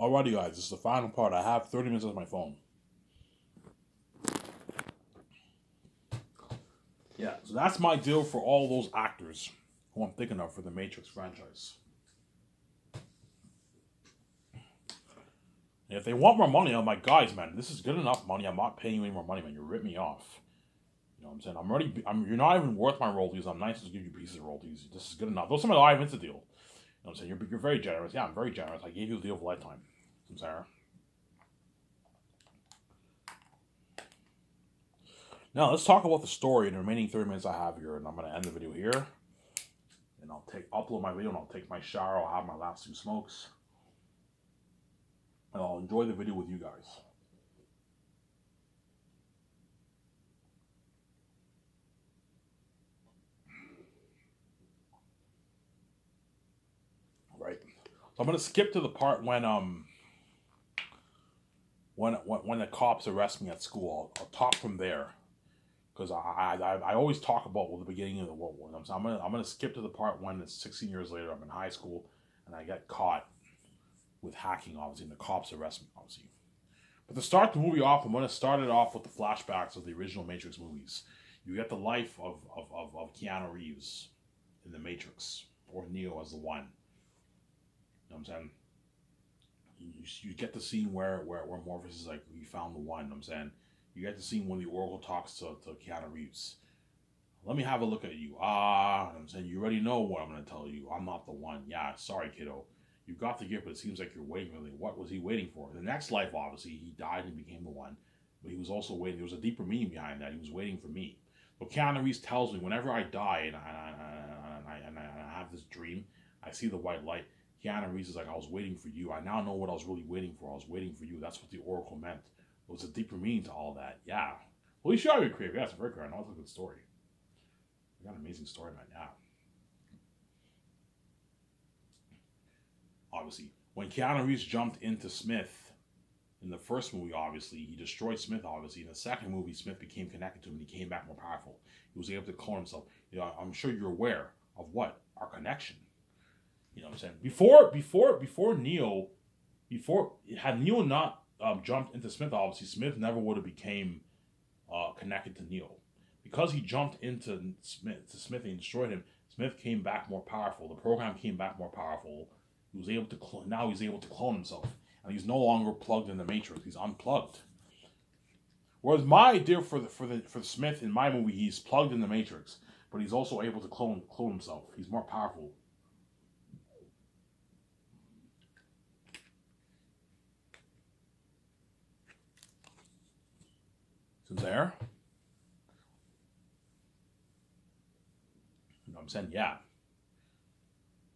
Alrighty, guys, this is the final part. I have 30 minutes on my phone. Yeah, so that's my deal for all those actors who I'm thinking of for the Matrix franchise. And if they want more money, I'm like, guys, man, this is good enough money. I'm not paying you any more money, man. You rip me off. You know what I'm saying? I'm already, I'm, you're not even worth my royalties. I'm nice to give you pieces of royalties. This is good enough. Those are my live Insta deal. Know saying? You're, you're very generous. Yeah, I'm very generous. I gave you the deal of lifetime. Now let's talk about the story in the remaining 30 minutes I have here, and I'm gonna end the video here. And I'll take upload my video and I'll take my shower, I'll have my last two smokes. And I'll enjoy the video with you guys. Right. So I'm gonna skip to the part when um when when, when the cops arrest me at school. I'll, I'll talk from there because I, I I always talk about well, the beginning of the World War. So I'm gonna I'm gonna skip to the part when it's 16 years later. I'm in high school and I get caught with hacking, obviously, and the cops arrest me, obviously. But to start the movie off, I'm gonna start it off with the flashbacks of the original Matrix movies. You get the life of of, of, of Keanu Reeves in the Matrix, or Neo as the one. You know what I'm saying? You, you get the scene where where where Morpheus is like, "We found the one." You know what I'm saying you get to see when the Oracle talks to, to Keanu Reeves. Let me have a look at you. Ah, I'm saying you already know what I'm going to tell you. I'm not the one. Yeah, sorry, kiddo. You got the gift, but it seems like you're waiting really. What was he waiting for? The next life, obviously, he died and became the one, but he was also waiting. There was a deeper meaning behind that. He was waiting for me. But Keanu Reeves tells me whenever I die and I, and I, and I, and I have this dream, I see the white light. Keanu Reeves is like, I was waiting for you. I now know what I was really waiting for. I was waiting for you. That's what the Oracle meant. There was a deeper meaning to all that. Yeah. Well, you should have creative. Yeah, it's very great. I know it's a good story. You got an amazing story, right now. Obviously, when Keanu Reeves jumped into Smith in the first movie, obviously, he destroyed Smith, obviously. In the second movie, Smith became connected to him and he came back more powerful. He was able to clone himself. You know, I'm sure you're aware of what? Our connection. You know what I'm saying? Before before before Neo, before had Neo not um, jumped into Smith, obviously Smith never would have became uh, connected to Neo because he jumped into Smith to Smith and destroyed him. Smith came back more powerful. The program came back more powerful. He was able to clone. Now he's able to clone himself, and he's no longer plugged in the Matrix. He's unplugged. Whereas my idea for the for the for Smith in my movie, he's plugged in the Matrix, but he's also able to clone clone himself. He's more powerful. There. You know what I'm saying? Yeah.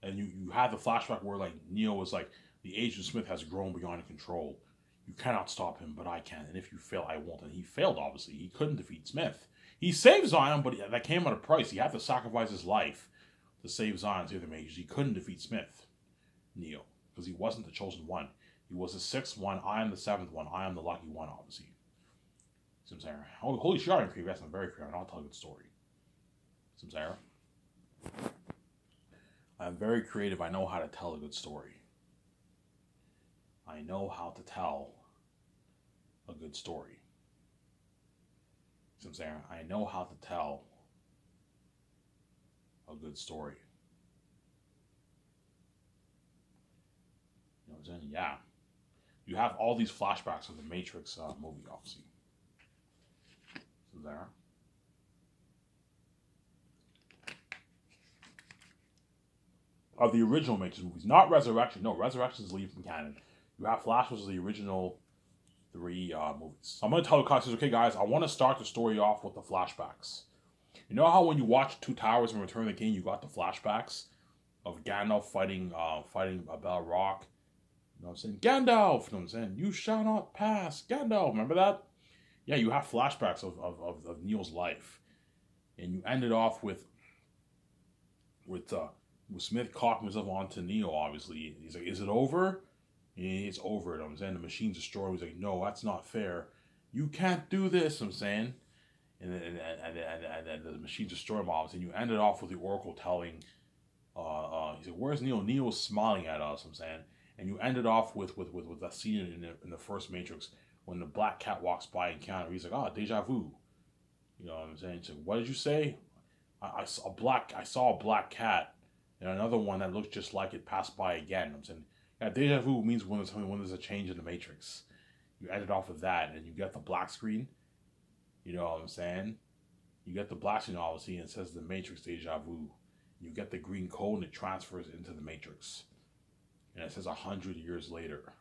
And you, you have the flashback where like Neo was like, the Agent Smith has grown beyond control. You cannot stop him, but I can. And if you fail, I won't. And he failed, obviously. He couldn't defeat Smith. He saved Zion, but that came at a price. He had to sacrifice his life to save Zion, to the mages. He couldn't defeat Smith, Neo, because he wasn't the chosen one. He was the sixth one. I am the seventh one. I am the lucky one, obviously. Some Sarah. Holy, holy shit, I'm creepy. I'm very creepy. I'll tell a good story. Some Sarah. I'm very creative. I know how to tell a good story. I know how to tell a good story. Some Sarah. I know how to tell a good story. You know what I'm saying? Yeah. You have all these flashbacks of the Matrix uh, movie, obviously there. Of the original Matrix movies, not Resurrection. No, Resurrection is leaving from canon. You have Flash, which is the original three uh, movies. So I'm going to tell the guys, okay, guys, I want to start the story off with the flashbacks. You know how when you watch Two Towers and Return of the King, you got the flashbacks of Gandalf fighting uh, fighting Balrog. You know what I'm saying? Gandalf! You know what I'm saying? You shall not pass. Gandalf! Remember that? Yeah, you have flashbacks of, of, of, of Neo's life. And you ended off with with uh with Smith cocking himself onto Neo. obviously. He's like, Is it over? It's over. I'm saying the machine's destroyed. He's like, No, that's not fair. You can't do this, I'm saying. And then and, and, and, and, the machine's destroyed obviously. And you ended off with the Oracle telling uh, uh, Where's Neo?" Neo's smiling at us, I'm saying. and you ended off with with with, with that scene in the, in the first Matrix when the black cat walks by and Keanu Reeves like, oh, deja vu. You know what I'm saying? So what did you say? I, I saw a black I saw a black cat and another one that looks just like it passed by again. I'm saying, yeah, deja vu means when there's when there's a change in the matrix. You edit off of that, and you get the black screen. You know what I'm saying? You get the black screen obviously, and it says the matrix deja vu. You get the green code, and it transfers into the matrix, and it says a hundred years later.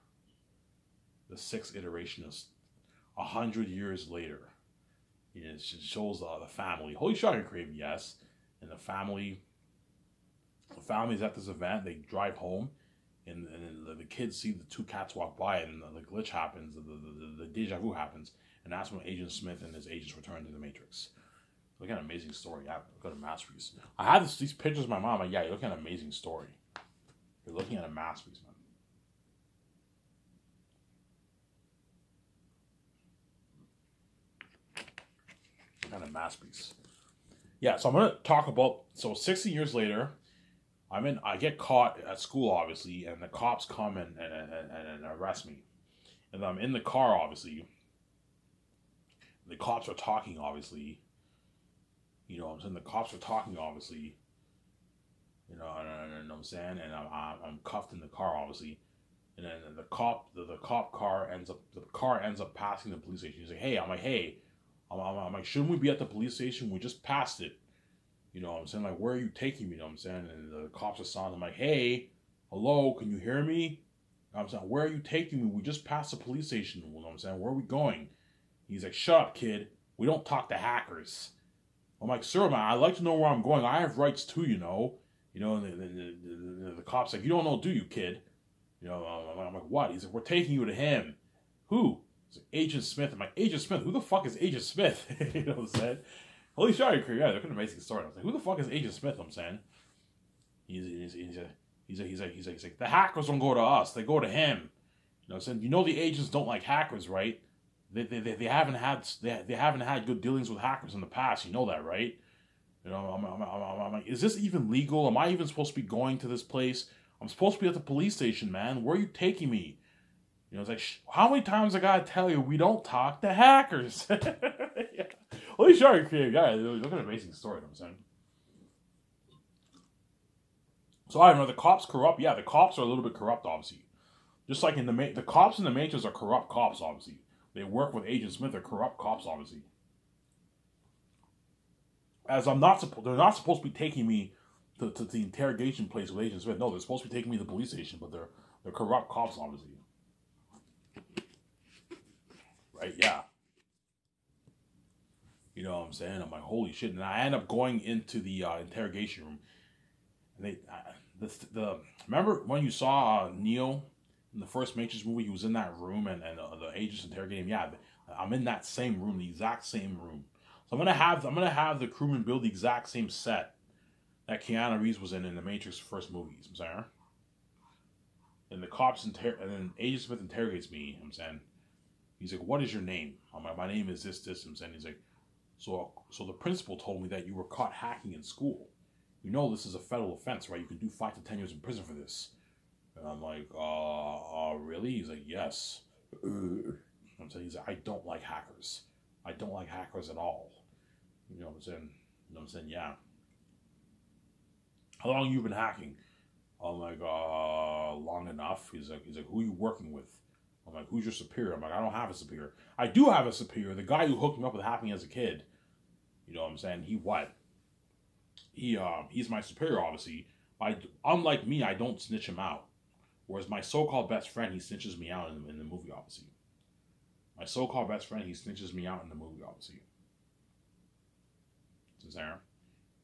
The sixth iteration is a hundred years later. It shows uh, the family. Holy Shocker Craven, yes, and the family the family's at this event. They drive home, and, and the, the, kids see the two cats walk by, and the, the glitch happens, the, the, the, deja vu happens, and that's when Agent Smith and his agents return to the Matrix. Look at an amazing story. Look at a masterpiece. I have this, these pictures of my mom. Like, yeah, you're looking at an amazing story. You're looking at a masterpiece, man. At a masterpiece. Yeah, so I'm gonna talk about so 60 years later, I'm in. I get caught at school, obviously, and the cops come and and, and, and arrest me. And I'm in the car, obviously. The cops are talking, obviously. You know, I'm saying the cops are talking, obviously. You know, and, and, and I'm saying, and I'm, I'm cuffed in the car, obviously. And then the cop, the, the cop car ends up, the car ends up passing the police station. He's like, hey, I'm like, hey, I'm, I'm, I'm like, shouldn't we be at the police station? We just passed it. You know what I'm saying? Like, where are you taking me? You know what I'm saying? And the cops are sounding like, hey, hello, can you hear me? You know I'm saying, where are you taking me? We just passed the police station. You know what I'm saying? Where are we going? He's like, shut up, kid. We don't talk to hackers. I'm like, sir, man, I'd like to know where I'm going. I have rights too, you know. You know, and the, the, the, the cop's like, you don't know, do you, kid? You know, I'm like, what? He's like, we're taking you to him. Who? Agent Smith. I'm like, Agent Smith? Who the fuck is Agent Smith? you know what I'm saying? Holy shit, yeah, they're an amazing story. I was like, who the fuck is Agent Smith? I'm saying. He's he's he's a, he's a, he's like he's like he's like the hackers don't go to us, they go to him. You know, what I'm saying you know the agents don't like hackers, right? They, they, they, they haven't had they, they haven't had good dealings with hackers in the past. You know that, right? You know, I'm, I'm, I'm, I'm like, is this even legal? Am I even supposed to be going to this place? I'm supposed to be at the police station, man. Where are you taking me? You know, it's like, how many times I gotta tell you we don't talk to hackers? yeah. Holy Shark creative guy. Look at an amazing story, I'm saying. So I don't know, the cops corrupt. Yeah, the cops are a little bit corrupt, obviously. Just like in the the cops in the Matrix are corrupt cops, obviously. They work with Agent Smith. They're corrupt cops, obviously. As I'm not supposed, they're not supposed to be taking me to, to the interrogation place with Agent Smith. No, they're supposed to be taking me to the police station, but they're they're corrupt cops, obviously. Right? Yeah. You know what I'm saying? I'm like, holy shit! And I end up going into the uh, interrogation room. And they, uh, the, the remember when you saw uh, Neo in the first Matrix movie? He was in that room, and and uh, the agents interrogating him. Yeah, I'm in that same room, the exact same room. So I'm gonna have I'm gonna have the crewman build the exact same set that Keanu Reeves was in in the Matrix first movies. I'm saying. And the cops inter- and then Agent Smith interrogates me. I'm saying. He's like, "What is your name?" I'm like, "My name is this, this." Saying. He's like, so, so the principal told me that you were caught hacking in school. You know this is a federal offense, right? You can do five to ten years in prison for this. And I'm like, uh, uh really? He's like, yes. I'm saying, he's like, I don't like hackers. I don't like hackers at all. You know what I'm saying? You know what I'm saying? Yeah. How long you been hacking? I'm like, uh, long enough. He's like, he's like, who are you working with? I'm like, who's your superior? I'm like, I don't have a superior. I do have a superior. The guy who hooked me up with Happy as a kid. You know what I'm saying? He what? He um he's my superior, obviously. I unlike me, I don't snitch him out. Whereas my so-called best friend, he snitches me out in, in the movie, obviously. My so-called best friend, he snitches me out in the movie, obviously. Is there?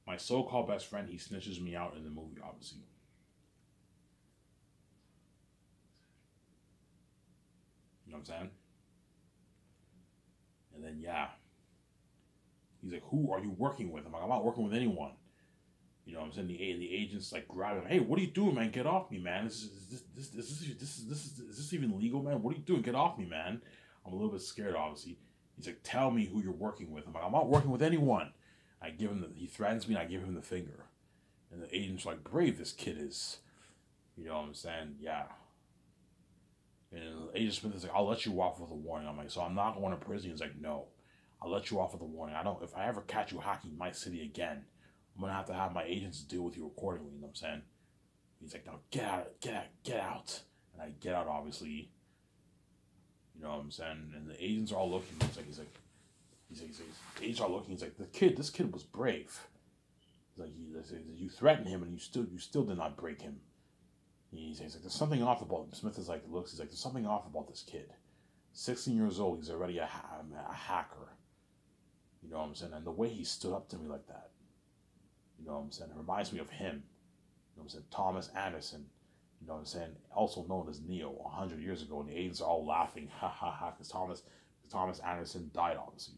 My so-called best friend, he snitches me out in the movie, obviously. You know what I'm saying? And then yeah, He's like, who are you working with? I'm like, I'm not working with anyone. You know, what I'm saying the a the agents like grab him. Hey, what are you doing, man? Get off me, man. This is this this this is this is this is, is this even legal, man? What are you doing? Get off me, man. I'm a little bit scared, obviously. He's like, tell me who you're working with. I'm like, I'm not working with anyone. I give him the, he threatens me. And I give him the finger, and the agent's like, brave this kid is. You know what I'm saying? Yeah. Agent Smith is like, I'll let you off with a warning. I'm like, so I'm not going to prison. He's like, no, I'll let you off with a warning. I don't. If I ever catch you hacking my city again, I'm gonna have to have my agents deal with you accordingly. You know what I'm saying? He's like, no, get out, get out, get out. And I get out, obviously. You know what I'm saying? And the agents are all looking. He's like, he's like, he's like, he's like, agents are looking. He's like, the kid, this kid was brave. He's like, he, you threatened him, and you still, you still did not break him. He's, he's like, there's something off about him. Smith is like, looks, he's like, there's something off about this kid. 16 years old, he's already a, a hacker. You know what I'm saying? And the way he stood up to me like that, you know what I'm saying? It reminds me of him. You know what I'm saying? Thomas Anderson. You know what I'm saying? Also known as Neo 100 years ago. And the agents are all laughing. Ha ha ha. Because Thomas, Thomas Anderson died, obviously.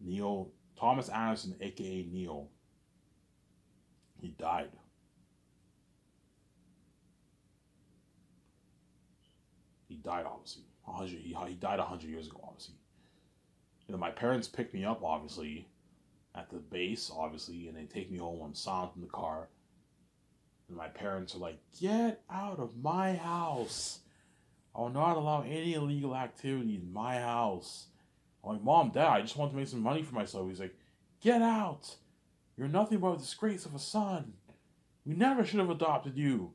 Neo, Thomas Anderson, aka Neo, he died. Died, obviously. 100, he, he died 100 years ago, obviously. You know, my parents picked me up, obviously, at the base, obviously, and they take me home. I'm silent in the car. And my parents are like, Get out of my house. I will not allow any illegal activity in my house. I'm like, Mom, Dad, I just want to make some money for myself. He's like, Get out. You're nothing but a disgrace of a son. We never should have adopted you.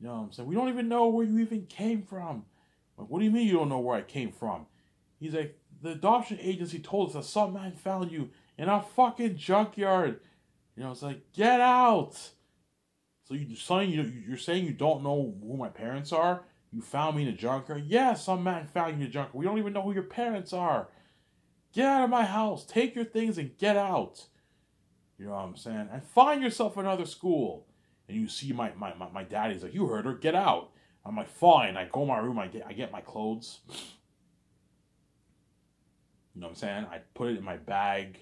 You know what I'm saying? We don't even know where you even came from. Like, what do you mean you don't know where I came from? He's like, the adoption agency told us that some man found you in a fucking junkyard. You know, it's like, get out. So you saying you you're saying you don't know who my parents are? You found me in a junkyard? Yeah, some man found you in a junkyard. We don't even know who your parents are. Get out of my house. Take your things and get out. You know what I'm saying? And find yourself another school. And you see my my, my, my daddy's like, you heard her, get out. I'm like, fine. I go in my room, I get I get my clothes. You know what I'm saying? I put it in my bag.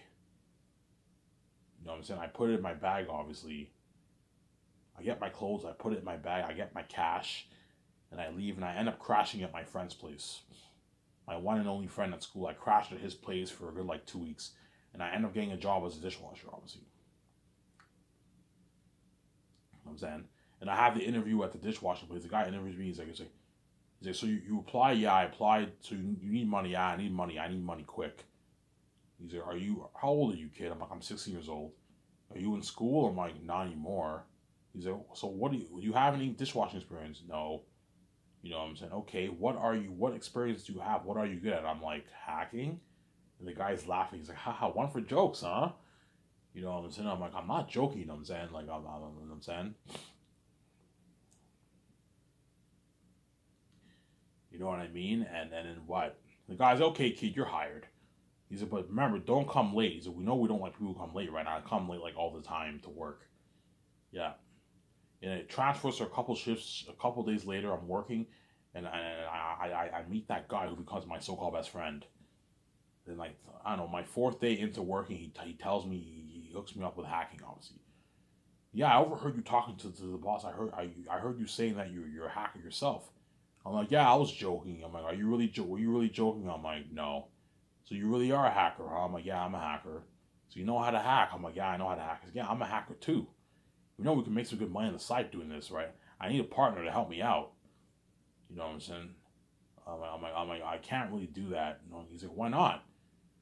You know what I'm saying? I put it in my bag, obviously. I get my clothes, I put it in my bag, I get my cash, and I leave, and I end up crashing at my friend's place. My one and only friend at school. I crashed at his place for a good like two weeks, and I end up getting a job as a dishwasher, obviously. You know what I'm saying? And I have the interview at the dishwasher place. The guy interviews me, he's like, he's like, he's like so you, you apply? Yeah, I applied. So you, need money? Yeah, I need money. I need money quick. He's like, Are you, how old are you, kid? I'm like, I'm 16 years old. Are you in school? I'm like, Not anymore. He's like, So what do you, do you have any dishwashing experience? No. You know what I'm saying? Okay, what are you, what experience do you have? What are you good at? I'm like, Hacking? And the guy's laughing. He's like, Haha, one for jokes, huh? You know what I'm saying? I'm like, I'm not joking. You know what I'm saying? Like, I'm, I'm, what I'm saying? You know what I mean? And then what? The guy's okay, kid, you're hired. He said, but remember, don't come late. He said, we know we don't like people come late right now. I come late like all the time to work. Yeah. And it transfers to a couple shifts. A couple days later, I'm working, and I, I, I, I meet that guy who becomes my so-called best friend. Then like I don't know, my fourth day into working, he, he tells me he hooks me up with hacking, obviously. Yeah, I overheard you talking to, to the boss. I heard I, I heard you saying that you're you're a hacker yourself. I'm like, yeah, I was joking. I'm like, are you really jo- were you really joking? I'm like, no. So you really are a hacker, huh? I'm like, yeah, I'm a hacker. So you know how to hack? I'm like, yeah, I know how to hack. yeah, I'm a hacker too. We know we can make some good money on the site doing this, right? I need a partner to help me out. You know what I'm saying? I'm like, I'm like, I'm like I can't really do that. You know, he's like, why not?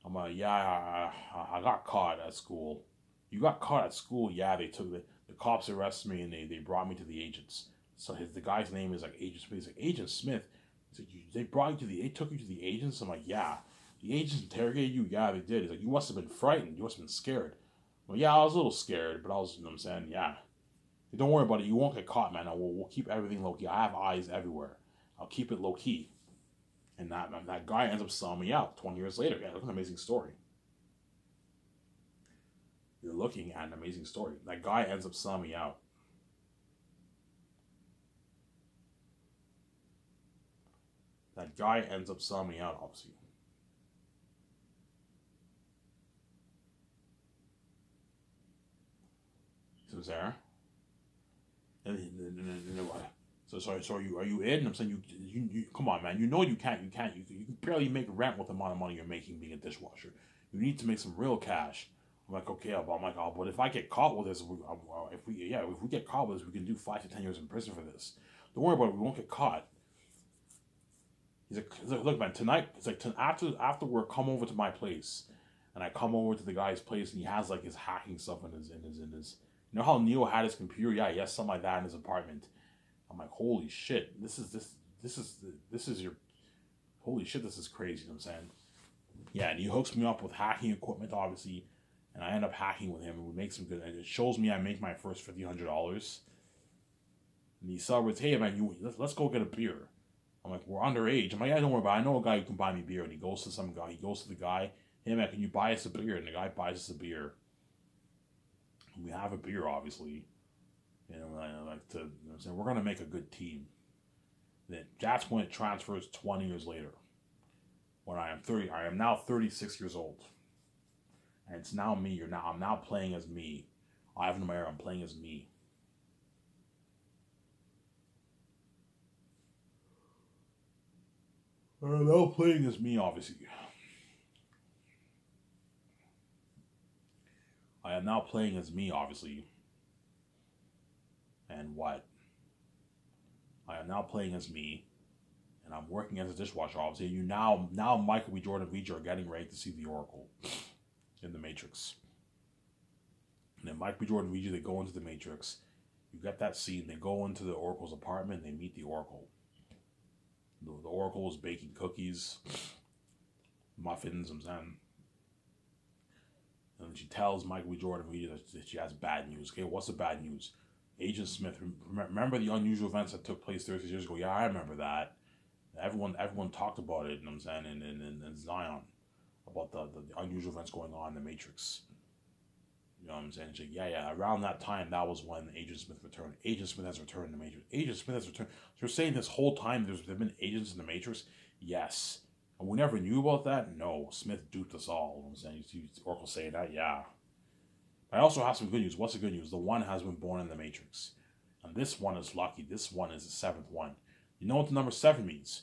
I'm like, yeah, I, I, I got caught at school. You got caught at school? Yeah, they took the, the cops arrested me and they, they brought me to the agents. So his the guy's name is like Agent Smith. He's like Agent Smith. Like, they brought you to the they took you to the agents. I'm like, yeah. The agents interrogated you? Yeah, they did. He's like, you must have been frightened. You must have been scared. Well, yeah, I was a little scared, but I was, you know what I'm saying? Yeah. Don't worry about it. You won't get caught, man. We'll, we'll keep everything low key. I have eyes everywhere. I'll keep it low key. And that, that guy ends up selling me out 20 years later. Yeah, look an amazing story. You're looking at an amazing story. That guy ends up selling me out. That guy ends up selling me out, obviously. So Sarah. So sorry, so are you are you in? I'm saying you, you you come on, man. You know you can't you can't you you can barely make rent with the amount of money you're making being a dishwasher. You need to make some real cash. I'm like, okay, I'm like, oh, but if I get caught with this, uh, uh, if we yeah, if we get caught with this, we can do five to ten years in prison for this. Don't worry about it. We won't get caught. He's like, look, man, tonight, it's like, after, after work, come over to my place. And I come over to the guy's place and he has like his hacking stuff in his, in his, in his, you know how Neo had his computer? Yeah, he has something like that in his apartment. I'm like, holy shit, this is, this, this is, this is your, holy shit, this is crazy, you know what I'm saying? Yeah, and he hooks me up with hacking equipment, obviously, and I end up hacking with him, and we make some good. And it shows me I make my first fifteen hundred dollars. And he celebrates, "Hey man, you let's, let's go get a beer." I'm like, "We're underage." I'm like, "Yeah, don't worry about. It. I know a guy who can buy me beer." And he goes to some guy. He goes to the guy. Hey man, can you buy us a beer? And the guy buys us a beer. We have a beer, obviously. You know, I like to. You know I'm saying we're gonna make a good team. Then that's when it transfers twenty years later when I am 30, I am now 36 years old. And it's now me. You're now I'm now playing as me. Ivan Meyer, I'm playing as me. I'm now playing as me, obviously. I am now playing as me, obviously. And what? I am now playing as me and I'm working as a dishwasher. Obviously, you now now Michael B. Jordan and VJ are getting ready to see the Oracle in the Matrix. And then Michael B. Jordan and VJ they go into the Matrix. You get that scene. They go into the Oracle's apartment. They meet the Oracle. The, the Oracle is baking cookies, muffins. I'm saying. And she tells Michael B. Jordan that she has bad news. Okay, what's the bad news? Agent Smith, remember the unusual events that took place 30 years ago? Yeah, I remember that everyone everyone talked about it, you know what I'm saying, in, in, in Zion, about the, the, the, unusual events going on in the Matrix. You know what I'm saying? Like, yeah, yeah. Around that time, that was when Agent Smith returned. Agent Smith has returned in the Matrix. Agent Smith has returned. So you're saying this whole time there's there been agents in the Matrix? Yes. And we never knew about that? No. Smith duped us all. You know I'm saying? You see Oracle saying that? Yeah. I also have some good news. What's the good news? The one has been born in the Matrix. And this one is lucky. This one is the seventh one. You know what the number seven means?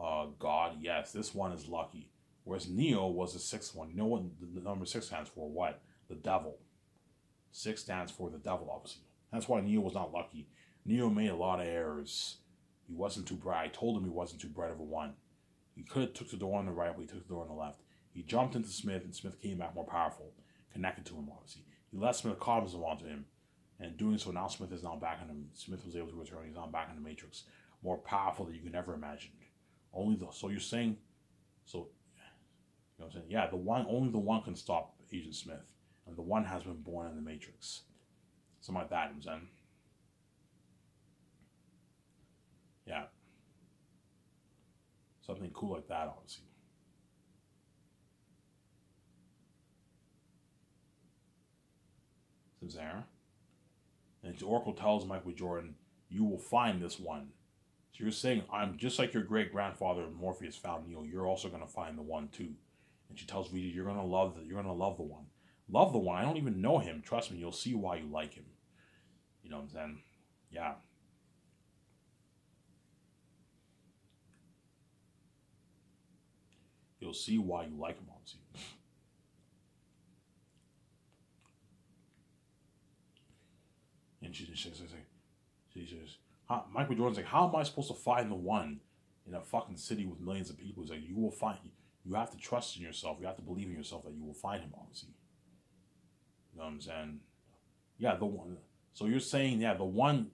Uh, God, yes, this one is lucky. Whereas Neo was the sixth one. You know what the number six stands for? What? The devil. Six stands for the devil, obviously. That's why Neo was not lucky. Neo made a lot of errors. He wasn't too bright. I told him he wasn't too bright of a one. He could have took the door on the right, but he took the door on the left. He jumped into Smith, and Smith came back more powerful, connected to him, obviously. He let Smith himself onto him, and doing so, now Smith is now back in him. Smith was able to return. He's now back in the Matrix more powerful than you can ever imagine. Only the so you're saying, so you know what I'm saying? Yeah, the one only the one can stop Agent Smith, and the one has been born in the Matrix. Something like that. I'm saying. Yeah. Something cool like that, obviously. there. And Oracle tells Michael Jordan, you will find this one so you're saying, I'm just like your great grandfather Morpheus found Neo, you're also gonna find the one too. And she tells Vita, you're gonna love the you're gonna love the one. Love the one. I don't even know him. Trust me, you'll see why you like him. You know what I'm saying? Yeah. You'll see why you like him, obviously. And she, she, she, she says, how, Michael Jordan's like, how am I supposed to find the one in a fucking city with millions of people? He's like, you will find. You have to trust in yourself. You have to believe in yourself that you will find him. Obviously, saying? Yeah, the one. So you're saying, yeah, the one,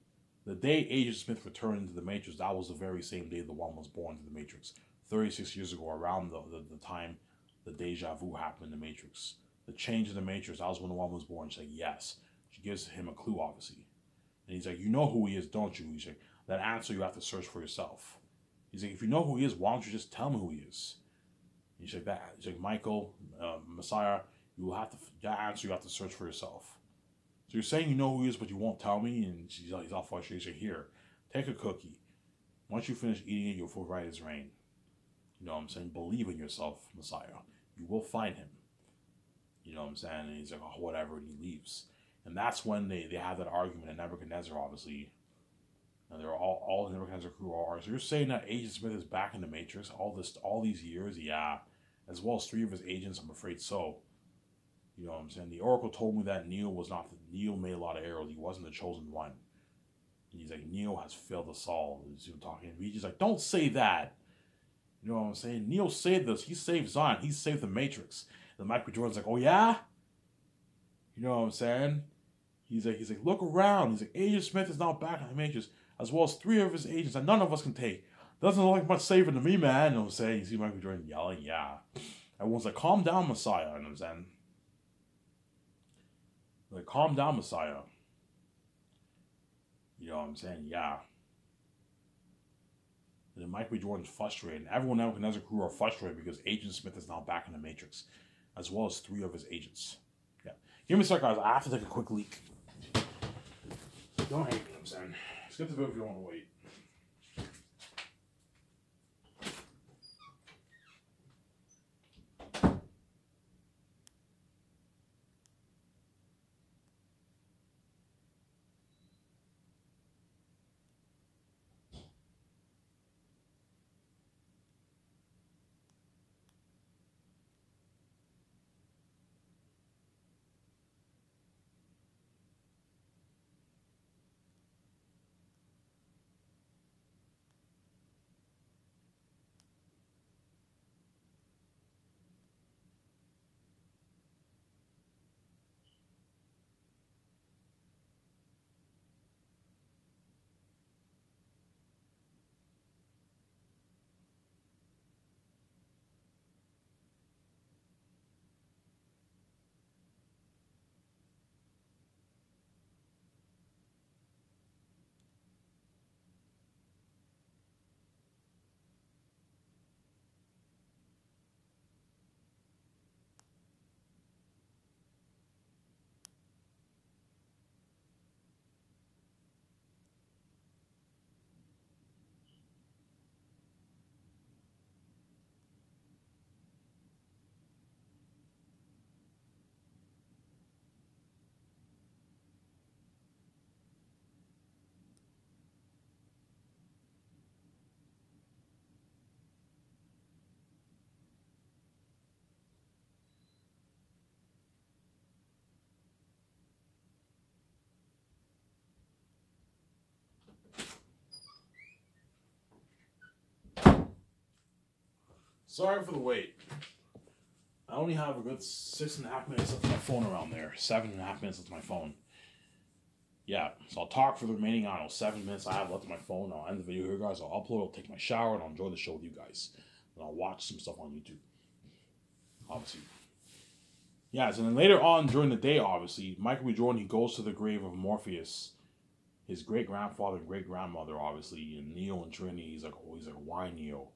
the day Agent Smith returned into the Matrix, that was the very same day the one was born into the Matrix. 36 years ago, around the, the, the time the deja vu happened in the Matrix. The change in the Matrix, that was when the one was born. She's like, yes. She gives him a clue, obviously. And he's like, You know who he is, don't you? He's like, That answer you have to search for yourself. He's like, If you know who he is, why don't you just tell me who he is? He's like, That. He's like, Michael, uh, Messiah, you will have to, that answer you have to search for yourself. So you're saying you know who he is, but you won't tell me? And she's, like, he's all frustrated. Here, take a cookie. Once you finish eating it, you'll feel right as rain. You know what I'm saying? Believe in yourself, Messiah. You will find him. You know what I'm saying? And he's like, oh, whatever, and he leaves. And that's when they, they have that argument and Nebuchadnezzar, obviously. And they're all all the Nebuchadnezzar crew are. So you're saying that Agent Smith is back in the Matrix all this all these years? Yeah. As well as three of his agents, I'm afraid so. You know what I'm saying? The Oracle told me that Neo was not the Neo made a lot of errors. He wasn't the chosen one. And he's like, Neo has failed us all. He's talking. He's like, don't say that. You know what I'm saying? Neo saved this. He saved Zion. He saved the Matrix. And Michael Jordan's like, oh yeah? You know what I'm saying? He's like, he's like, look around. He's like, Agent Smith is now back in the Matrix, as well as three of his agents that none of us can take. Doesn't look like much saving to me, man. You know what I'm saying? You see Michael Jordan yelling, yeah. Everyone's like, calm down, Messiah. You know what I'm saying? Like, calm down, Messiah. You know what I'm saying? Yeah. And then Michael Jordan's frustrated. Everyone else in his crew are frustrated because Agent Smith is now back in the Matrix, as well as three of his agents. Yeah. Give me a second, guys. I have to take a quick leak. Don't hate me, I'm saying. Skip the video if you want to wait. Sorry for the wait. I only have a good six and a half minutes left my phone around there. Seven and a half minutes left my phone. Yeah, so I'll talk for the remaining, I don't know, seven minutes I have left my phone. I'll end the video here, guys. I'll upload, I'll take my shower, and I'll enjoy the show with you guys. And I'll watch some stuff on YouTube. Obviously. Yeah, so then later on during the day, obviously, Michael B. Jordan, he goes to the grave of Morpheus, his great grandfather and great grandmother, obviously, and Neo and Trinity. He's like, oh, he's like, why Neo?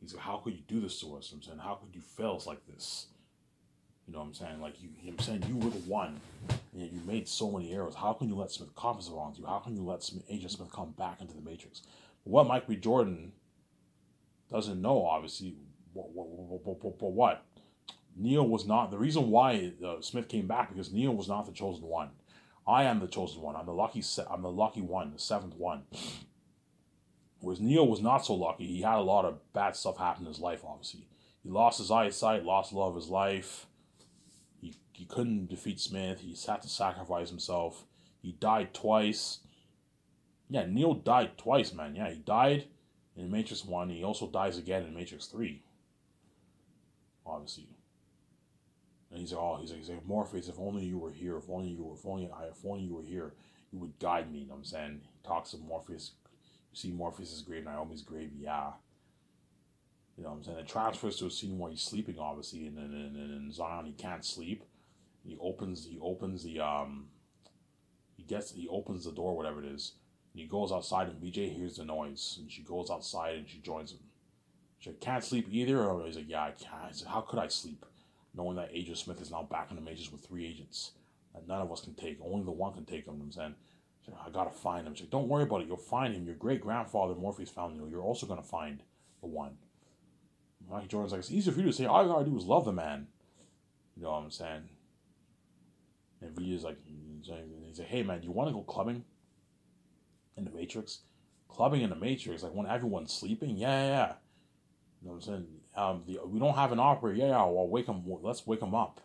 He's like, how could you do this to us? I'm saying, how could you fail us like this? You know what I'm saying? Like you, I'm saying you were the one, and you made so many errors. How can you let Smith Coffins on you? How can you let Smith, Agent Smith come back into the Matrix? What Mike B. Jordan doesn't know, obviously, what, what, what, what, what? Neo was not the reason why uh, Smith came back because Neo was not the chosen one. I am the chosen one. I'm the lucky. Se- I'm the lucky one, the seventh one. Whereas Neo was not so lucky. He had a lot of bad stuff happen in his life, obviously. He lost his eyesight, lost love of his life. He, he couldn't defeat Smith. He had to sacrifice himself. He died twice. Yeah, Neo died twice, man. Yeah, he died in Matrix 1. He also dies again in Matrix 3. Obviously. And he's like, oh, he's like, he's like, Morpheus, if only you were here, if only you were, if only if only you were here, you would guide me. You know what I'm saying? He talks to Morpheus see Morpheus' grave, Naomi's grave, yeah. You know what I'm saying? It transfers to a scene where he's sleeping, obviously, and in, in, in Zion he can't sleep. He opens he opens the um he gets he opens the door, whatever it is. And he goes outside and BJ hears the noise and she goes outside and she joins him. She like, can't sleep either, or he's like, Yeah, I can't. Said, How could I sleep? Knowing that Agent Smith is now back in the majors with three agents. That none of us can take. Only the one can take him, I'm saying. I gotta find him. She's like, don't worry about it. You'll find him. Your great grandfather Morpheus found you. You're also gonna find the one. Mike Jordan's like, it's easier for you to say. All you gotta do is love the man. You know what I'm saying? And Vita's like, he's like, hey man, do you want to go clubbing in the Matrix? Clubbing in the Matrix, like when everyone's sleeping. Yeah, yeah. yeah. You know what I'm saying? Um, the, we don't have an operator. Yeah, yeah. Well, wake him. Let's wake him up.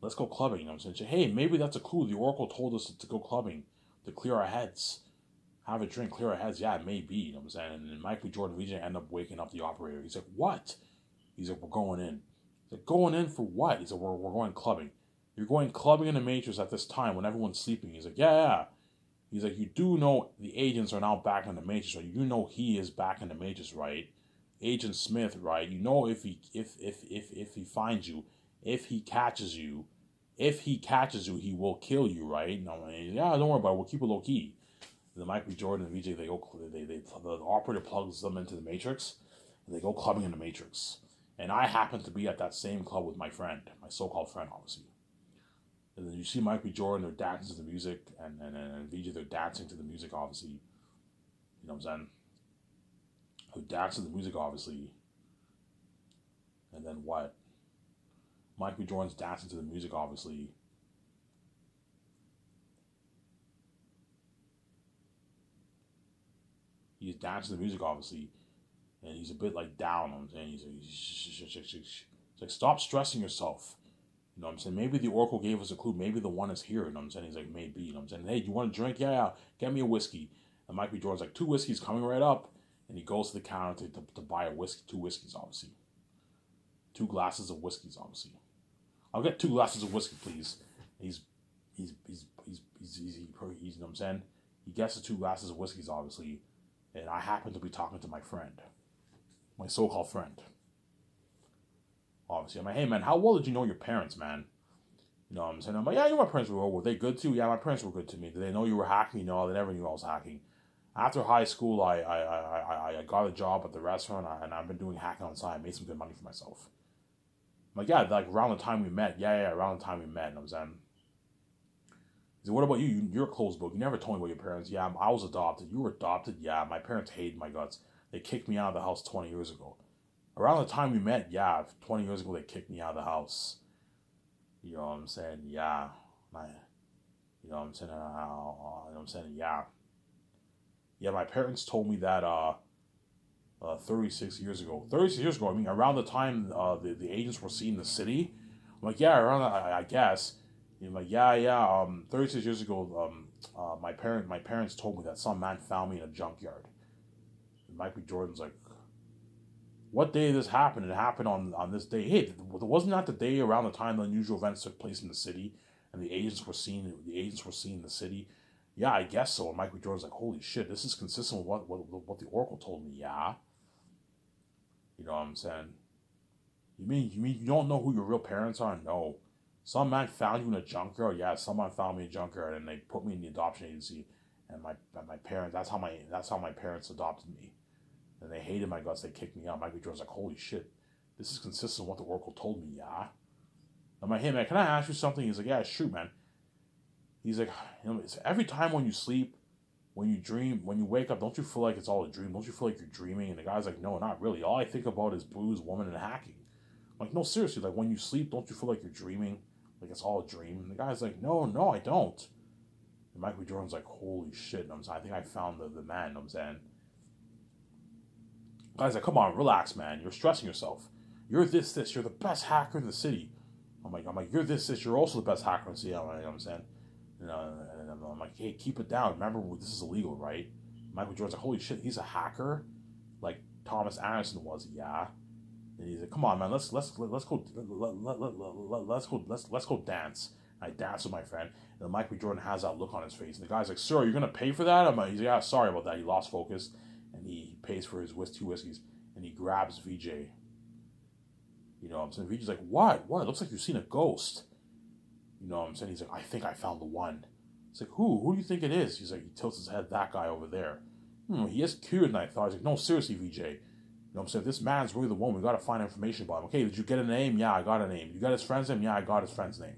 Let's go clubbing. You know what I'm saying? Hey, maybe that's a clue. The Oracle told us to go clubbing to clear our heads. have a drink, clear our heads. Yeah, it may be. You know what I'm saying? And then Michael Jordan VJ end up waking up the operator. He's like, what? He's like, we're going in. He's like, going in for what? He's like, we're, we're going clubbing. You're going clubbing in the Matrix at this time when everyone's sleeping. He's like, yeah, yeah. He's like, you do know the agents are now back in the Matrix, right? You know he is back in the Matrix, right? Agent Smith, right? You know if he if if if if he finds you, if he catches you, if he catches you, he will kill you, right? No, yeah, don't worry about it. We'll keep it low key. The Mike B. Jordan and VJ, they go, they, they, the operator plugs them into the Matrix, and they go clubbing in the Matrix. And I happen to be at that same club with my friend, my so-called friend, obviously. And then you see Mike B. Jordan, they're dancing to the music, and, and, and VJ, they're dancing to the music, obviously. You know what I'm saying? Who dance to the music, obviously. And then what? Mike B. Jordan's dancing to the music, obviously. He's dancing to the music, obviously. And he's a bit like down. I'm saying he's, like, stop stressing yourself. You know what I'm saying? Maybe the Oracle gave us a clue. Maybe the one is here. You know what I'm saying? He's like, maybe. You know what I'm saying? Hey, you want a drink? Yeah, yeah. Get me a whiskey. And Mike. Jordan's like, two whiskeys coming right up. And he goes to the counter to, to, to buy a whiskey, two whiskeys, obviously. Two glasses of whiskeys, obviously. I'll get two glasses of whiskey, please. He's, he's, he's, he's, he's, he's, he's, you know what I'm saying? He gets the two glasses of whiskeys, obviously. And I happen to be talking to my friend, my so called friend obviously. I'm like, hey man, how well did you know your parents, man? You know what I'm saying? I'm like, yeah, you know my parents were were they good too? Yeah, my parents were good to me. Did they know you were hacking? No, they never knew I was hacking. After high school, I I, I, I, I got a job at the restaurant and I've been doing hacking on the side. I made some good money for myself. Like, yeah, like around the time we met. Yeah, yeah, around the time we met. You know what I'm saying? He said, what about you? you? You're a closed book. You never told me about your parents. Yeah, I was adopted. You were adopted. Yeah, my parents hated my guts. They kicked me out of the house 20 years ago around the time we met, yeah, 20 years ago, they kicked me out of the house. You know what I'm saying? Yeah. My, you know what I'm saying? Uh, you know what I'm saying? Yeah. Yeah, my parents told me that uh, uh, 36 years ago. 36 years ago, I mean, around the time uh, the, the agents were seeing the city. I'm like, yeah, around that, I, I guess. Know, like, yeah, yeah. Um, 36 years ago, um, uh, my parent, my parents told me that some man found me in a junkyard. And. Jordan's like, what day this happened? It happened on, on this day. Hey, wasn't that the day around the time the unusual events took place in the city, and the agents were seen? The agents were seen in the city. Yeah, I guess so. And Michael Jordan's like, holy shit, this is consistent with what, what what the Oracle told me. Yeah. You know what I'm saying? You mean you mean you don't know who your real parents are? No. Some man found you in a junkyard. Yeah, someone found me in a junkyard, and they put me in the adoption agency. And my my parents. That's how my that's how my parents adopted me and they hated my guts. They kicked me out. Michael Jordan's like, holy shit, this is consistent with what the Oracle told me, yeah. I'm like, hey man, can I ask you something? He's like, yeah, shoot, man. He's like, every time when you sleep, when you dream, when you wake up, don't you feel like it's all a dream? Don't you feel like you're dreaming? And the guy's like, no, not really. All I think about is booze, woman, and hacking. I'm like, no, seriously, like when you sleep, don't you feel like you're dreaming? Like it's all a dream? And the guy's like, no, no, I don't. And Michael Jordan's like, holy shit. And I'm saying, I think I found the, the man. I'm saying, Guys, like, come on, relax, man. You're stressing yourself. You're this, this. You're the best hacker in the city. I'm like, I'm like, you're this, this. You're also the best hacker in the city. Know what I'm saying? You know, and uh, I'm like, hey, keep it down. Remember, this is illegal, right? Michael Jordan's like, holy shit, he's a hacker, like Thomas Anderson was. Yeah. And he's like, come on, man, let's let's let's go let, let, let, let's go let's let's go dance. I dance with my friend, and Michael Jordan has that look on his face, and the guy's like, "Sir, you're gonna pay for that?" I'm like, "He's like, yeah, sorry about that. He lost focus." and he pays for his two whiskeys and he grabs VJ. You know what I'm saying? VJ's like, what? What? It looks like you've seen a ghost. You know what I'm saying? He's like, I think I found the one. It's like, who? Who do you think it is? He's like, he tilts his head, that guy over there. Hmm, he is cuter than I thought. He's like, no, seriously, VJ. You know what I'm saying? This man's really the one, we gotta find information about him. Okay, did you get a name? Yeah, I got a name. You got his friend's name? Yeah, I got his friend's name.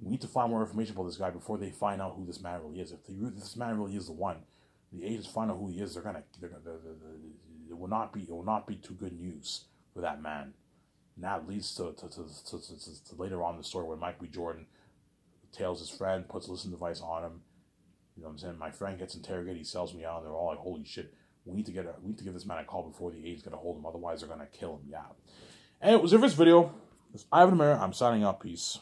We need to find more information about this guy before they find out who this man really is. If, this man really is the one, the agents find out who he is, they're gonna, they're gonna, it will not be, it will not be too good news for that man. And that leads to, to, to, to, to, later on in the story when Mike B. Jordan tails his friend, puts a listening device on him. You know what I'm saying? My friend gets interrogated, he sells me out, and they're all like, holy shit, we need to get a, we need to give this man a call before the agents get a hold of him, otherwise they're gonna kill him. Yeah. And it was it this video. I have a mirror. I'm signing up. Peace.